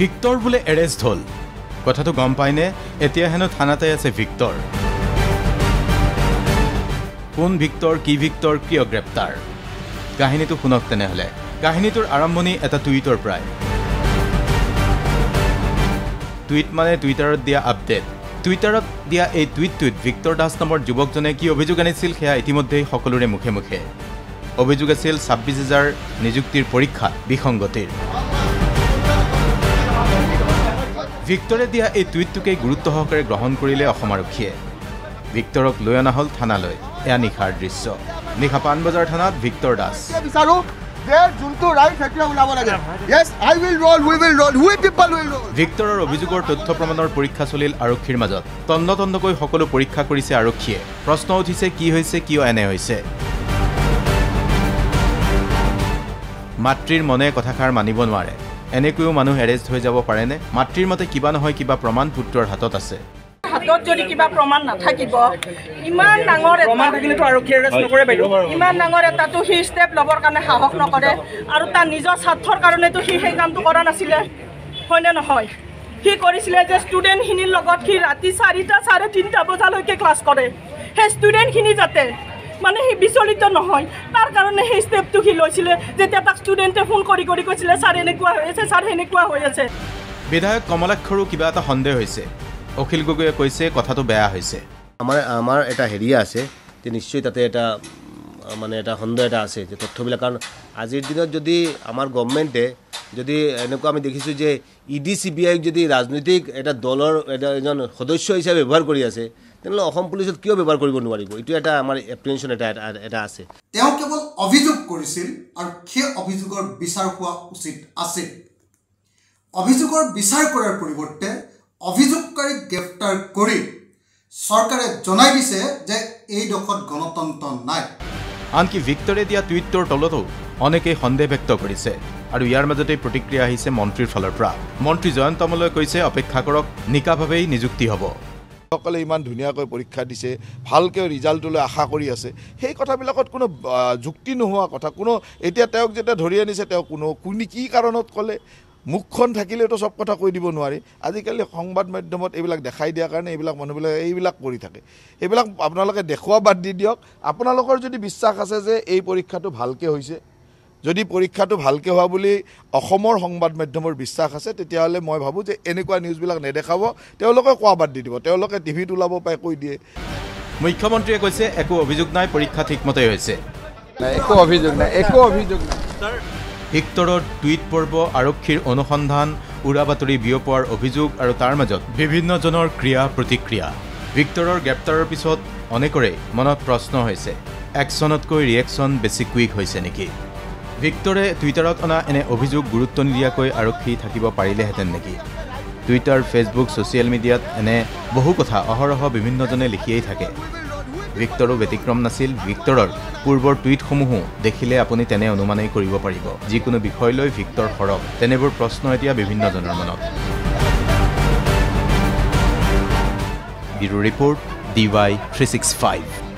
Victor বোলে arrest হ'ল। কথাটো গম পায়নে এতিয়া হেনো থানাতে আছে ভিক্টৰ। কোন ভিক্টৰ কি ভিক্টৰ কিয় গ্ৰেপ্তাৰ? কাহিনীটো শুনক তেনেহ'লে। কাহিনীটোৰ আৰম্ভণি এটা টুইটৰ পৰাই টুইট মানে টুইটাৰত দিয়া আপডেট। টুইটাৰত দিয়া এই টুইটটোত ভিক্টৰ দাস নামৰ যুৱকজনে কি অভিযোগ আনিছিল সেয়া ইতিমধ্যেই সকলোৰে মুখে মুখে। অভিযোগ আছিল ছাব্বিছ হাজাৰ নিযুক্তিৰ পৰীক্ষা বিসংগতিৰ। ভিক্টৰে দিয়া এই টুইটটোকেই গুৰুত্ব সহকাৰে গ্ৰহণ কৰিলে অসম আৰক্ষীয়ে। ভিক্টৰক লৈ অনা হ'ল থানালৈ। এয়া নিশাৰ দৃশ্য। নিশা পাণবজাৰ থানাত ভিক্টৰ দাস। বিচাৰো ভিক্টৰৰ অভিযোগৰ তথ্য প্ৰমাণৰ পৰীক্ষা চলিল আৰক্ষীৰ মাজত। তন্ন তন্নকৈ সকলো পৰীক্ষা কৰিছে আৰক্ষীয়ে। প্ৰশ্ন উঠিছে কি হৈছে কিয় এনে হৈছে? মাতৃৰ মনে কথাষাৰ মানিব নোৱাৰে। এনেকৈও মানুহ এৰেষ্ট হৈ যাব পাৰেনে? মাতৃৰ মতে কিবা নহয় কিবা প্ৰমাণ পুত্ৰৰ হাতত আছে। হাতত যদি কিবা প্ৰমাণ নাথাকিব ইমান ডাঙৰ প্ৰমাণ থাকিলেতো আৰক্ষীয়ে এৰেষ্ট নকৰে বাইদেউ। ইমান ডাঙৰ এটাতো সি ষ্টেপ ল'বৰ কাৰণে সাহস নকৰে আৰু তাৰ নিজৰ স্বাৰ্থৰ কাৰণেতো সি সেই কামটো কৰা নাছিলে হয়নে নহয়? সি কৰিছিলে যে ষ্টুডেণ্টখিনিৰ লগত সি ৰাতি চাৰিটা চাৰে তিনিটা বজালৈকে ক্লাছ কৰে। সেই ষ্টুডেণ্টখিনি যাতে মানে সি বিচলিত নহয়। তাৰ কাৰণে সেই ষ্টেপটো সি লৈছিলে যেতিয়া তাক ষ্টুডেণ্টে ফোন কৰি কৰি কৈছিলে ছাৰ এনেকুৱা হৈ আছে ছাৰ সেনেকুৱা হৈ আছে। বিধায়ক কমলাক্ষৰো কিবা এটা সন্দেহ হৈছে। অখিল গগৈয়ে কৈছে কথাটো বেয়া হৈছে। আমাৰ আমাৰ এটা হেৰি আছে যে নিশ্চয় তাতে এটা মানে এটা সন্দেহ এটা আছে যে তথ্যবিলাক। কাৰণ আজিৰ দিনত যদি আমাৰ গভমেণ্টে যদি এনেকুৱা আমি দেখিছোঁ যে ই ডি চি বি আইক যদি ৰাজনৈতিক এটা দলৰ এটা এজন সদস্য হিচাপে ব্যৱহাৰ কৰি আছে তেনেহ'লে অসম পুলিচত কিয় ব্যৱহাৰ কৰিব নোৱাৰিব? এইটো এটা আমাৰ এপ্ৰিহেনশ্যন এটা এটা- আছে। তেওঁ কেৱল অভিযোগ কৰিছিল আৰু সেই অভিযোগৰ বিচাৰ হোৱা উচিত আছিল। অভিযোগৰ বিচাৰ কৰাৰ পৰিৱৰ্তে অভিযোগকাৰীক গ্ৰেপ্তাৰ কৰি চৰকাৰে জনাই দিছে যে এই দেশত গণতন্ত্ৰ নাই। আনকি ভিক্টৰে দিয়া টুইটটোৰ তলতো অনেকেই সন্দেহ ব্যক্ত কৰিছে। আৰু ইয়াৰ মাজতেই প্ৰতিক্ৰিয়া আহিছে মন্ত্ৰীৰ ফালৰ পৰা। মন্ত্ৰী জয়ন্ত তামুলৈ কৈছে অপেক্ষা কৰক নিকাভাৱেই নিযুক্তি হ'ব। সকলে ইমান ধুনীয়াকৈ পৰীক্ষা দিছে ভালকৈ ৰিজাল্টলৈ আশা কৰি আছে। সেই কথাবিলাকত কোনো যুক্তি নোহোৱা কথা। কোনো এতিয়া তেওঁক যেতিয়া ধৰি আনিছে তেওঁ কোনো কোনে কি কাৰণত ক'লে? মুখখন থাকিলেতো চব কথা কৈ দিব নোৱাৰি। আজিকালি সংবাদ মাধ্যমত এইবিলাক দেখাই দিয়াৰ কাৰণে এইবিলাক মানুহবিলাকে এইবিলাক কৰি থাকে। এইবিলাক আপোনালোকে দেখুওৱা বাদ দি দিয়ক। আপোনালোকৰ যদি বিশ্বাস আছে যে এই পৰীক্ষাটো ভালকৈ হৈছে যদি পৰীক্ষাটো ভালকৈ হোৱা বুলি অসমৰ সংবাদ মাধ্যমৰ বিশ্বাস আছে তেতিয়াহ'লে মই ভাবোঁ যে এনেকুৱা নিউজবিলাক নেদেখাব তেওঁলোকে কোৱা বাদ দি দিব তেওঁলোকে টিভিত ওলাব পাই কৈ দিয়ে। মুখ্যমন্ত্ৰীয়ে কৈছে একো অভিযোগ নাই পৰীক্ষা ঠিকমতে হৈছে। একো অভিযোগ নাই একো অভিযোগ নাই। ভিক্টৰৰ টুইট পৰ্ব আৰক্ষীৰ অনুসন্ধান উৰা বাতৰি বিয়পোৱাৰ অভিযোগ আৰু তাৰ মাজত বিভিন্নজনৰ ক্ৰিয়া প্ৰতিক্ৰিয়া ভিক্টৰৰ গ্ৰেপ্তাৰৰ পিছত অনেকৰে মনত প্ৰশ্ন হৈছে একশ্যনতকৈ ৰিয়েকশ্যন বেছি কুইক হৈছে নেকি? ভিক্টৰে টুইটাৰত অনা এনে অভিযোগ গুৰুত্ব নিদিয়াকৈ আৰক্ষী থাকিব পাৰিলেহেঁতেন নেকি? টুইটাৰ ফেচবুক ছ'চিয়েল মিডিয়াত এনে বহু কথা অহৰহ বিভিন্নজনে লিখিয়েই থাকে। ভিক্টৰো ব্যতিক্ৰম নাছিল। ভিক্টৰৰ পূৰ্বৰ টুইটসমূহো দেখিলে আপুনি তেনে অনুমানেই কৰিব পাৰিব। যিকোনো বিষয় লৈ ভিক্টৰ সৰব তেনেবোৰ প্ৰশ্ন এতিয়া বিভিন্নজনৰ মনত। Bureau report D Y three six five.